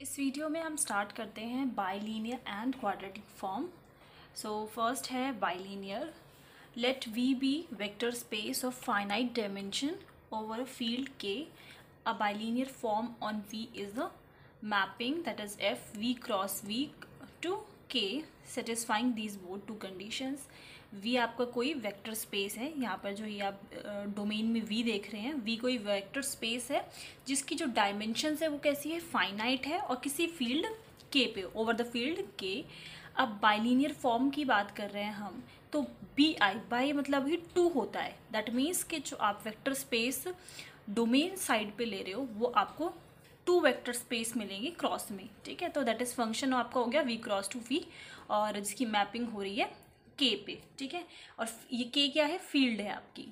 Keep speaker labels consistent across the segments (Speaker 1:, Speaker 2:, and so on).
Speaker 1: इस वीडियो में हम स्टार्ट करते हैं bilinear and quadratic form so first है bilinear let V be vector space of finite dimension over a field K a bilinear form on V is a mapping that is F V cross V to K satisfying these both two conditions V आपका कोई vector space है, यहाँ पर जो ये आप domain में V देख रहे हैं, V कोई वेक्टर स्पेस है, जिसकी जो डायमेंशंस है वो कैसी है? फाइनाइट है और किसी फ़ील्ड K पे ओवर द फ़ील्ड K अब बाइलीनियर फॉर्म की बात कर रहे हैं हम तो बी आई बाई मतलब ही टू होता है। दैट मीन्स कि जो आप वेक्टर स्पेस डोमेन साइड पे ले रहे हो, वो आपको टू वेक्टर स्पेस मिलेंगे क्रॉस में, ठीक है? तो दैट इज़ फ़ंक्शन आपका हो गया वी क्रॉस टू वी और जिसकी मैपिंग हो रही है के पे, ठीक है? और ये के क्या है? फ़ील्ड है आपकी।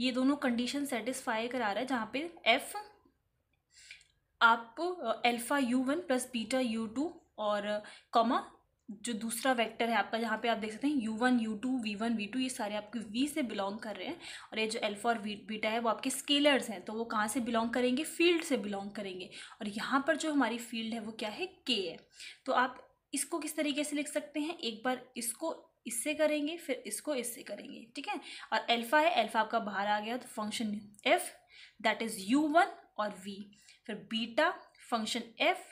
Speaker 1: ये दोनों कंडीशन सेटिस्फाई करा रहा है, जहाँ पे एफ़ आप alpha U one plus beta U two और कॉमा जो दूसरा वेक्टर है आपका, जहाँ पे आप देख सकते हैं U one U two V one V two ये सारे आपके वी से बिलोंग कर रहे हैं। और ये जो एल्फा और बीटा है वो आपके स्केलर्स हैं तो वो कहाँ से बिलोंग करेंगे? फ़ील्ड से बिलोंग करेंगे। और यहाँ पर जो हमारी फ़ील्ड है वो क्या है? के है। तो आप इसको किस तरीके से लिख सकते हैं? एक बार इसको इससे करेंगे, फिर इसको इससे करेंगे, ठीक है? और एल्फा है एल्फा आपका बाहर आ गया तो function F that is U one और वी फिर beta function F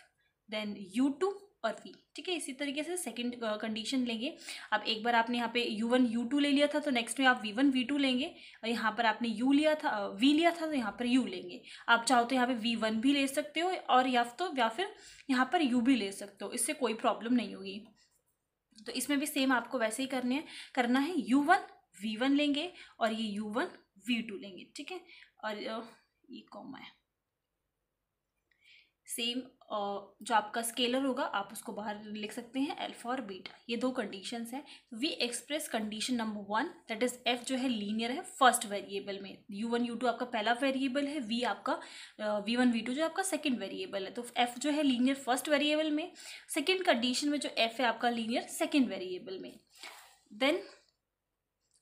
Speaker 1: then U two और वी ठीक है? इसी तरीके से सेकंड कंडीशन लेंगे। अब एक बार आपने यहाँ पे यू वन यू टू ले लिया था तो नेक्स्ट में आप वी वन वी टू लेंगे और यहाँ पर आपने यू लिया था वी लिया था तो यहाँ पर यू लेंगे। आप चाहो तो यहाँ पे वी वन भी ले सकते हो, और या तो या फिर यहाँ पर यू भी ले सकते हो, इससे कोई प्रॉब्लम नहीं होगी। तो इसमें भी सेम आपको वैसे ही करने है, करना है यू वन वी वन लेंगे और ये यू वन वी टू लेंगे ठीक है? और ये कॉमा है। सेम जो आपका स्केलर होगा, आप उसको बाहर लिख सकते हैं एल्फा और बीटा ये दो कंडीशंस हैं. We express condition number one that is F जो है लीनियर है फ़र्स्ट वेरिएबल में. यू वन यू टू आपका पहला वेरिएबल है वी आपका वी वन वी टू जो आपका सेकंड वेरिएबल है. तो एफ़ जो है लीनियर फ़र्स्ट वेरिएबल में. सेकेंड कंडीशन में जो एफ़ है आपका लीनियर सेकेंड वेरिएबल में. Then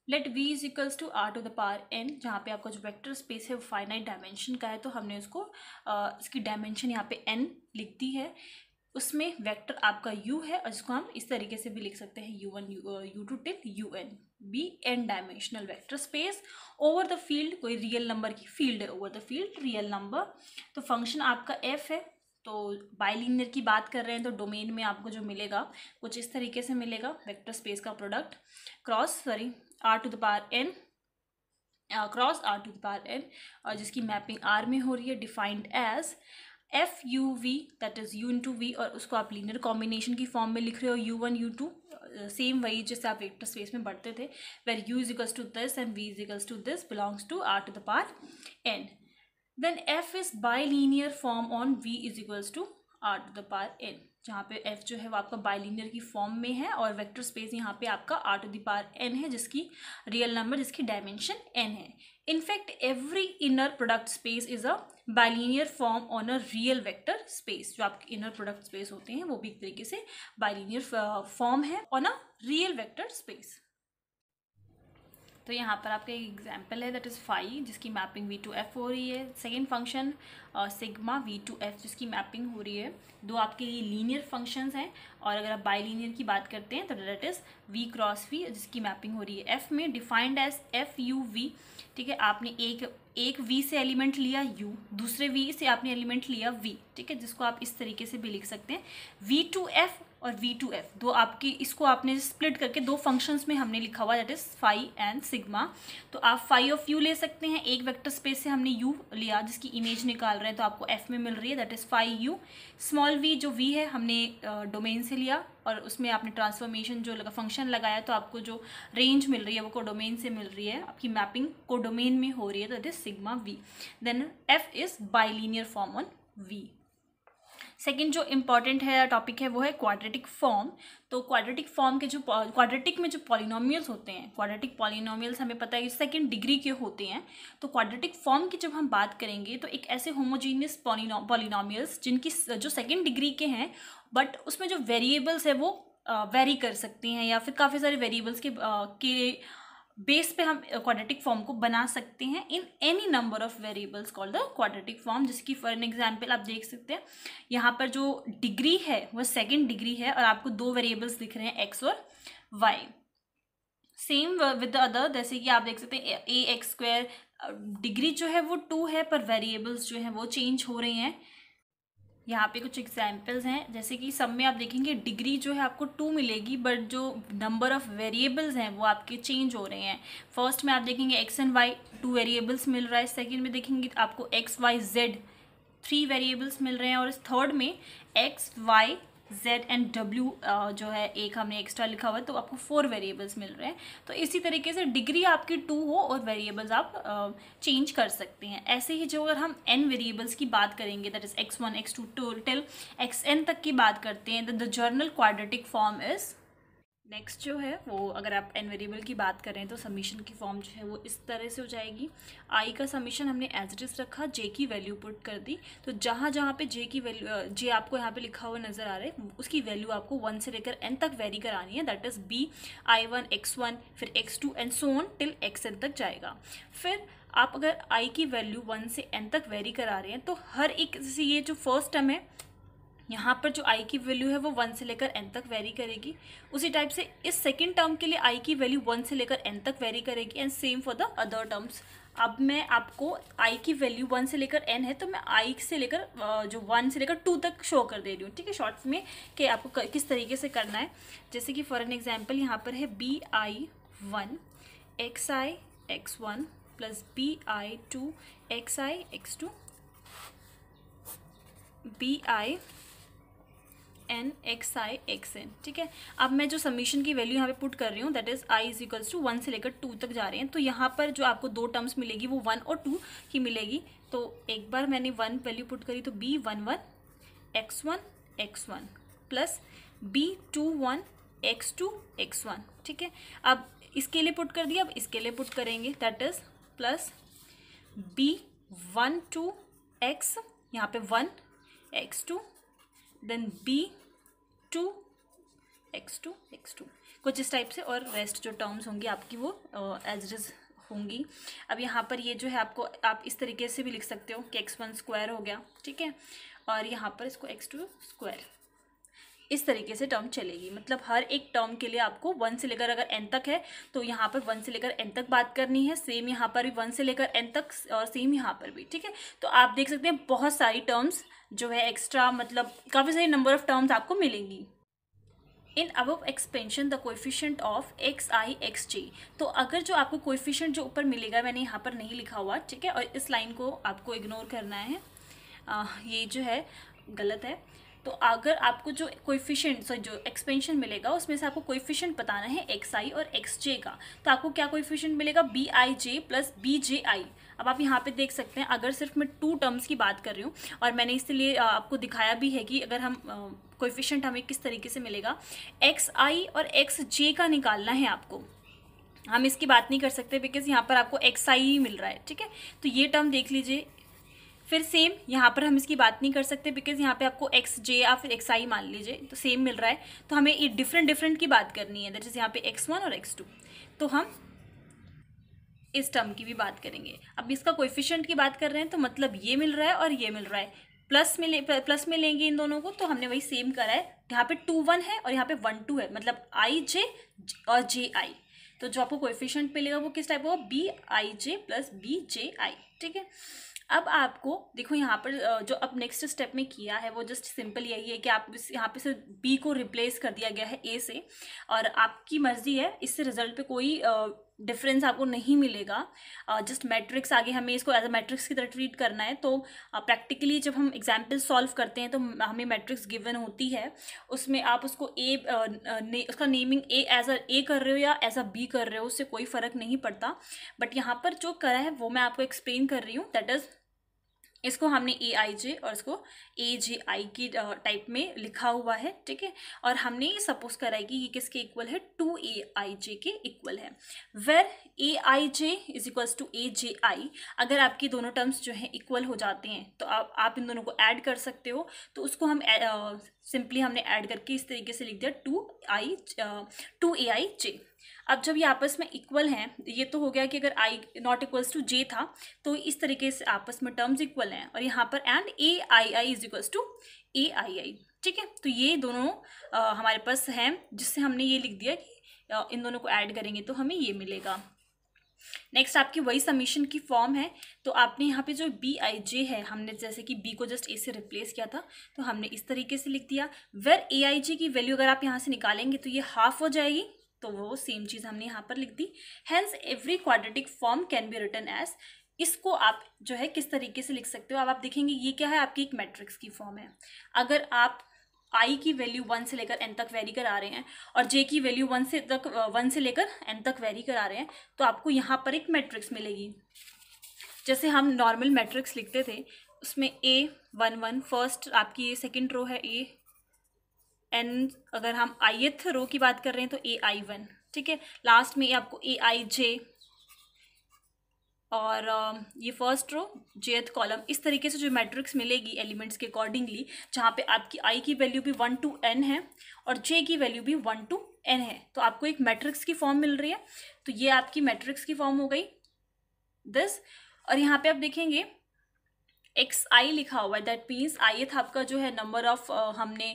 Speaker 1: let V is equals to R to the power N जहाँ पे आपका जो वेक्टर स्पेस है वो फाइनाइट डायमेंशन का है तो हमने उसको आ, इसकी डायमेंशन यहाँ पे एन लिख दी है। उसमें वेक्टर आपका u है और जिसको हम इस तरीके से भी लिख सकते हैं U one U two till U N be N dimensional vector space over the field कोई रियल नंबर की फ़ील्ड है over the field real number तो फ़ंक्शन आपका एफ़ है तो बाइलिनियर की बात कर रहे हैं तो डोमेन में आपको जो मिलेगा कुछ इस तरीके से मिलेगा वेक्टर स्पेस का product cross sorry R to the power N cross R to the power N और जिसकी मैपिंग आर में हो रही है defined as F U V that is U into V और उसको आप लीनियर कॉम्बिनेशन की फॉर्म में लिख रहे हो U one U two same वही जैसे आप वेक्टर स्पेस में बढ़ते थे where U is equals to this and V is equals to this belongs to R to the power N then F is bilinear form on V is equals to R to the power N जहाँ पे F जो है वो आपका bilinear की form में है और वेक्टर स्पेस यहाँ पे आपका आर टू दार एन है, जिसकी रियल नंबर जिसकी डायमेंशन एन है। In fact every inner product space is a bilinear form on a real vector space जो आपके इनर प्रोडक्ट स्पेस होते हैं, वो भी एक तरीके से बाइलिनियर फॉर्म है on a real vector space तो यहाँ पर आपका एक एग्ज़ाम्पल है दैट इज़ फाइव जिसकी मैपिंग वी टू एफ़ हो रही है। Second function sigma V to F जिसकी मैपिंग हो रही है। दो आपके लिए लीनियर फ़ंक्शंस हैं, और अगर आप बाई लीनियर की बात करते हैं तो that is V cross V जिसकी मैपिंग हो रही है। एफ़ में defined as F U V ठीक है? आपने एक एक वी से एलिमेंट लिया यू दूसरे वी से आपने एलिमेंट लिया वी ठीक है? जिसको आप इस तरीके से भी लिख सकते हैं। वी टू एफ़ और वी टू एफ़ दो आपकी, इसको आपने स्प्लिट करके दो फ़ंक्शंस में हमने लिखा हुआ that is phi and sigma तो आप फाइव ऑफ़ यू ले सकते हैं, एक वेक्टर स्पेस से हमने यू लिया, जिसकी इमेज निकाल रहे हैं तो आपको एफ़ में मिल रही है that is phi U small V जो वी है, हमने डोमेन से लिया, और उसमें आपने ट्रांसफॉर्मेशन जो लगा फ़ंक्शन लगाया तो आपको जो रेंज मिल रही है, वो कोडोमेन से मिल रही है, आपकी मैपिंग कोडोमेन में हो रही है that is sigma V then F is bilinear form on V second जो इंपॉर्टेंट है टॉपिक है वो है क्वाड्रेटिक फॉर्म तो क्वाड्रेटिक फॉर्म के जो क्वाड्रेटिक में जो पॉलिनोमियल्स होते हैं क्वाड्रेटिक पॉलिनोमियल्स हमें पता है सेकेंड डिग्री के होते हैं. तो क्वाड्रेटिक फॉर्म की जब हम बात करेंगे तो एक ऐसे होमोजीनियस पॉलिनोमियल्स जिनकी जो सेकेंड डिग्री के हैं बट उसमें जो वेरिएबल्स है वो वेरी uh, कर सकती हैं या फिर काफ़ी सारे वेरिएबल्स के uh, के बेस पे हम क्वाड्रेटिक फॉर्म को बना सकते हैं in any number of variables called the quadratic form जिसकी फॉर एन एग्जांपल आप देख सकते हैं। यहाँ पर जो डिग्री है वह सेकंड डिग्री है और आपको दो वेरिएबल्स दिख रहे हैं एक्स और Y same with the other जैसे कि आप देख सकते हैं ए एक्स स्क्वायर डिग्री जो है वो टू है, पर वेरिएबल्स जो है वो चेंज हो रहे हैं। यहाँ पे कुछ एग्जाम्पल्स हैं, जैसे कि सब में आप देखेंगे डिग्री जो है आपको टू मिलेगी बट जो नंबर ऑफ़ वेरिएबल्स हैं वो आपके चेंज हो रहे हैं। फ़र्स्ट में आप देखेंगे X and Y two variables मिल रहा है। सेकेंड में देखेंगे आपको X Y Z three variables मिल रहे हैं। और इस थर्ड में X Y Z and W जो है, एक हमने एक्स्ट्रा लिखा हुआ है तो आपको फोर वेरिएबल्स मिल रहे हैं। तो इसी तरीके से डिग्री आपकी टू हो और वेरिएबल्स आप चेंज कर सकते हैं। ऐसे ही जो अगर हम एन वेरिएबल्स की बात करेंगे that is X one X two till X N तक की बात करते हैं the general quadratic form is next जो है, वो अगर आप एन वेरिएबल की बात करें तो सबमिशन की फॉर्म जो है वो इस तरह से हो जाएगी। आई का सबमिशन हमने एज इट इज़ रखा जे की वैल्यू पुट कर दी। तो जहाँ जहाँ पे जे की वैल्यू जे आपको यहाँ पे लिखा हुआ नज़र आ रहा है, उसकी वैल्यू आपको वन से लेकर एन तक वेरी करानी है। That is B I one X one फिर X two and so on till X N तक जाएगा। फिर आप अगर आई की वैल्यू वन से एन तक वेरी करा रहे हैं तो हर एक जैसे ये जो फ़र्स्ट टर्म है यहाँ पर जो आई की वैल्यू है वो वन से लेकर एन तक वेरी करेगी। उसी टाइप से इस सेकेंड टर्म के लिए आई की वैल्यू वन से लेकर एन तक वेरी करेगी and same for the other terms अब मैं आपको आई की वैल्यू वन से लेकर एन है तो मैं आई से लेकर जो वन से लेकर टू तक शो कर दे रही हूँ। ठीक है? शॉर्ट्स में कि आपको किस तरीके से करना है। जैसे कि फॉर एन एग्ज़ाम्पल यहाँ पर है B I one X I X one plus B I two X I X two B I N X I X N ठीक है? अब मैं जो सबमिशन की वैल्यू यहाँ पे पुट कर रही हूँ that is I is equals to one से लेकर टू तक जा रहे हैं तो यहाँ पर जो आपको दो टर्म्स मिलेगी, वो वन और टू ही मिलेगी। तो एक बार मैंने वन वैल्यू पुट करी तो B one one X one X one plus B two one X two X one ठीक है? अब इसके लिए पुट कर दिया, अब इसके लिए पुट करेंगे that is plus B one two X यहाँ पे one X two then B two X two X two कुछ इस टाइप से और रेस्ट जो टर्म्स होंगी आपकी वो एज इज़ होंगी। अब यहाँ पर ये जो है आपको, आप इस तरीके से भी लिख सकते हो कि एक्स वन स्क्वायर हो गया, ठीक है? और यहाँ पर इसको एक्स टू स्क्वायर इस तरीके से टर्म चलेगी। मतलब हर एक टर्म के लिए आपको वन से लेकर अगर एन तक है तो यहाँ पर वन से लेकर एन तक बात करनी है। सेम यहाँ पर भी वन से लेकर एन तक और सेम यहाँ पर भी ठीक है? तो आप देख सकते हैं बहुत सारी टर्म्स जो है एक्स्ट्रा मतलब काफ़ी सारी नंबर ऑफ़ टर्म्स आपको मिलेंगी। इन अब expansion the coefficient of X I X J तो अगर जो आपको कोएफिशिएंट जो ऊपर मिलेगा मैंने यहाँ पर नहीं लिखा हुआ ठीक है? और इस लाइन को आपको इग्नोर करना है। आ, ये जो है गलत है। तो अगर आपको जो कोइफिशिएंट सॉरी जो एक्सपेंशन मिलेगा, उसमें से आपको कोइफिशिएंट बताना है एक्स आई और एक्स जे का। तो आपको क्या कोइफिशिएंट मिलेगा? B I J plus B J I अब आप यहाँ पे देख सकते हैं, अगर सिर्फ़ मैं टू टर्म्स की बात कर रही हूँ, और मैंने इसलिए आपको दिखाया भी है कि अगर हम कोइफिशिएंट हमें किस तरीके से मिलेगा एक्स आई और एक्स जे का निकालना है आपको। हम इसकी बात नहीं कर सकते बिकॉज़ यहाँ पर आपको एक्स आई ही मिल रहा है, ठीक है? तो ये टर्म देख लीजिए फिर सेम यहाँ पर हम इसकी बात नहीं कर सकते बिकॉज़ यहाँ पे आपको एक्स जे या फिर एक्स आई मान लीजिए तो सेम मिल रहा है। तो हमें ये डिफरेंट डिफरेंट की बात करनी है दैट इज़ यहाँ पे एक्स वन और एक्स टू तो हम इस टर्म की भी बात करेंगे। अब इसका कोएफिशिएंट की बात कर रहे हैं तो मतलब ये मिल रहा है और ये मिल रहा है। प्लस में ले प्लस में लेंगे इन दोनों को तो हमने वही सेम करा है। यहाँ पे टू वन है और यहाँ पे वन टू है मतलब आई जे और जे आई तो जो आपको कोएफिशिएंट मिलेगा वो किस टाइप होगा? B I J plus B J I ठीक है? अब आपको, देखो यहाँ पर जो अब नेक्स्ट स्टेप में किया है, वो जस्ट सिंपल यही है कि आप यहाँ पे सिर्फ़ बी को रिप्लेस कर दिया गया है ए से और आपकी मर्ज़ी है, इससे रिज़ल्ट पे कोई डिफरेंस आपको नहीं मिलेगा। जस्ट uh, मैट्रिक्स आगे हमें इसको एज अ मैट्रिक्स की तरह ट्रीट करना है तो प्रैक्टिकली uh, जब हम एग्ज़ाम्पल सॉल्व करते हैं तो हमें मैट्रिक्स गिवन होती है। उसमें आप उसको ए uh, ने, उसका नेमिंग ए एज अ ए कर रहे हो या एज अ बी कर रहे हो उससे कोई फ़र्क नहीं पड़ता। बट यहाँ पर जो करा है वो मैं आपको एक्सप्लेन कर रही हूँ दैट इज़ इसको हमने ए आई जे और इसको ए जे आई की टाइप में लिखा हुआ है, ठीक है? और हमने ये सपोज़ करा है कि ये किसके इक्वल है? टू ए आई जे के इक्वल है। Where A I J is equals to A J I अगर आपकी दोनों टर्म्स जो है इक्वल हो जाते हैं तो आप आप इन दोनों को ऐड कर सकते हो तो उसको हम सिंपली हमने ऐड करके इस तरीके से लिख दिया to I to A I जे अब जब ये आपस में इक्वल हैं ये तो हो गया कि अगर I not equals to J था तो इस तरीके से आपस में टर्म्स इक्वल हैं। और यहाँ पर and A I I is equals to A I I ठीक है? तो ये दोनों आ, हमारे पास हैं जिससे हमने ये लिख दिया कि इन दोनों को ऐड करेंगे तो हमें ये मिलेगा। नेक्स्ट आपकी वही समीशन की फॉर्म है तो आपने यहाँ पे जो बी आई जे है हमने जैसे कि बी को जस्ट ए से रिप्लेस किया था तो हमने इस तरीके से लिख दिया। वेर ए आई जे की वैल्यू अगर आप यहाँ से निकालेंगे तो ये हाफ़ हो जाएगी तो वो सेम चीज़ हमने यहाँ पर लिख दी। Hence every quadratic form can be written as इसको आप जो है किस तरीके से लिख सकते हो? अब आप देखेंगे, ये क्या है? आपकी एक मैट्रिक्स की फॉर्म है। अगर आप आई की वैल्यू वन से लेकर एन तक वेरी करा रहे हैं और जे की वैल्यू वन से तक वन से लेकर एन तक वेरी करा रहे हैं तो आपको यहाँ पर एक मैट्रिक्स मिलेगी। जैसे हम नॉर्मल मैट्रिक्स लिखते थे, उसमें ए वन वन फ़र्स्ट आपकी ये सेकेंड रो है ए एन अगर हम आई रो की बात कर रहे हैं तो ए आई वन, ठीक है? लास्ट में आपको ए आई जे और ये फ़र्स्ट रो जेथ कॉलम इस तरीके से जो मैट्रिक्स मिलेगी एलिमेंट्स के अकॉर्डिंगली जहाँ पे आपकी आई की वैल्यू भी वन टू एन है और जे की वैल्यू भी वन टू एन है। तो आपको एक मैट्रिक्स की फॉर्म मिल रही है। तो ये आपकी मैट्रिक्स की फॉर्म हो गई। दिस और यहाँ पे आप देखेंगे एक्स आई लिखा हुआ है दैट मीन्स आई एथ आपका जो है नंबर ऑफ़ हमने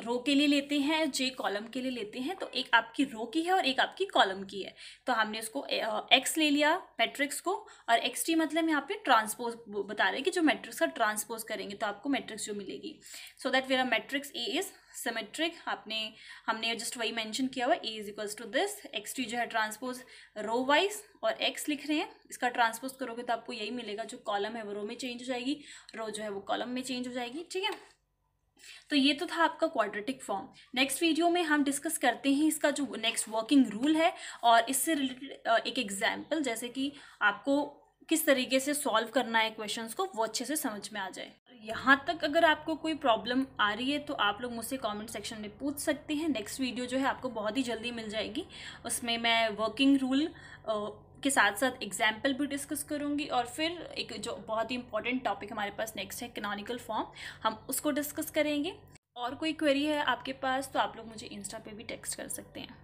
Speaker 1: रो के लिए लेते हैं जे कॉलम के लिए लेते हैं तो एक आपकी रो की है और एक आपकी कॉलम की है। तो हमने उसको एक्स ले लिया मैट्रिक्स को, और एक्स टी मतलब यहाँ पे ट्रांसपोज बता रहे हैं कि जो मैट्रिक्स का ट्रांसपोज करेंगे तो आपको मैट्रिक्स जो मिलेगी। So that where matrix A is symmetric आपने, हमने जस्ट वही मेंशन किया हुआ A is equals to this X T जो है ट्रांसपोज रो वाइज और एक्स लिख रहे हैं, इसका ट्रांसपोज करोगे तो आपको यही मिलेगा, जो कॉलम है वो रो में चेंज हो जाएगी रो जो है वो कॉलम में चेंज हो जाएगी, ठीक है? तो ये तो था आपका क्वाड्रेटिक फॉर्म नेक्स्ट वीडियो में हम डिस्कस करते हैं इसका जो नेक्स्ट वर्किंग रूल है और इससे रिलेटेड एक एग्ज़ाम्पल जैसे कि आपको किस तरीके से सॉल्व करना है क्वेश्चंस को, वो अच्छे से समझ में आ जाए। यहाँ तक अगर आपको कोई प्रॉब्लम आ रही है तो आप लोग मुझसे कमेंट सेक्शन में पूछ सकते हैं। नेक्स्ट वीडियो जो है, आपको बहुत ही जल्दी मिल जाएगी। उसमें मैं वर्किंग रूल के साथ साथ एग्ज़ाम्पल भी डिस्कस करूँगी और फिर एक जो बहुत ही इंपॉर्टेंट टॉपिक हमारे पास नेक्स्ट है कैनोनिकल फॉर्म हम उसको डिस्कस करेंगे। और कोई क्वेरी है आपके पास तो आप लोग मुझे इंस्टा पे भी टेक्स्ट कर सकते हैं।